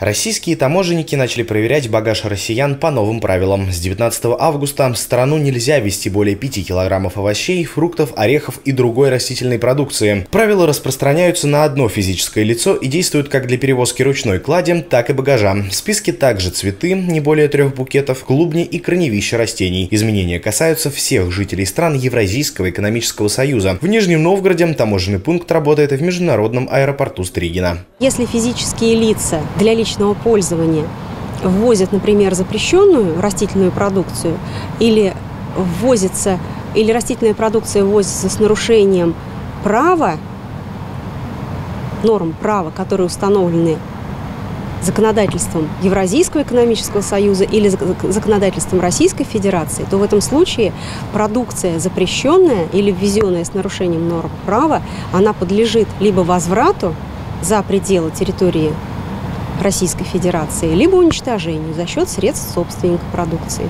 Российские таможенники начали проверять багаж россиян по новым правилам. С 19 августа в страну нельзя везти более 5 килограммов овощей, фруктов, орехов и другой растительной продукции. Правила распространяются на одно физическое лицо и действуют как для перевозки ручной клади, так и багажа. В списке также цветы, не более трех букетов, клубни и корневища растений. Изменения касаются всех жителей стран Евразийского экономического союза. В Нижнем Новгороде таможенный пункт работает в международном аэропорту Стригина. Если физические лица для личного личного пользования. Ввозят, например, запрещенную растительную продукцию или ввозится, или растительная продукция ввозится с нарушением права, норм права, которые установлены законодательством Евразийского экономического союза или законодательством Российской Федерации, то в этом случае продукция запрещенная или ввезенная с нарушением норм права, она подлежит либо возврату за пределы территории Российской Федерации, либо уничтожению за счет средств собственника продукции.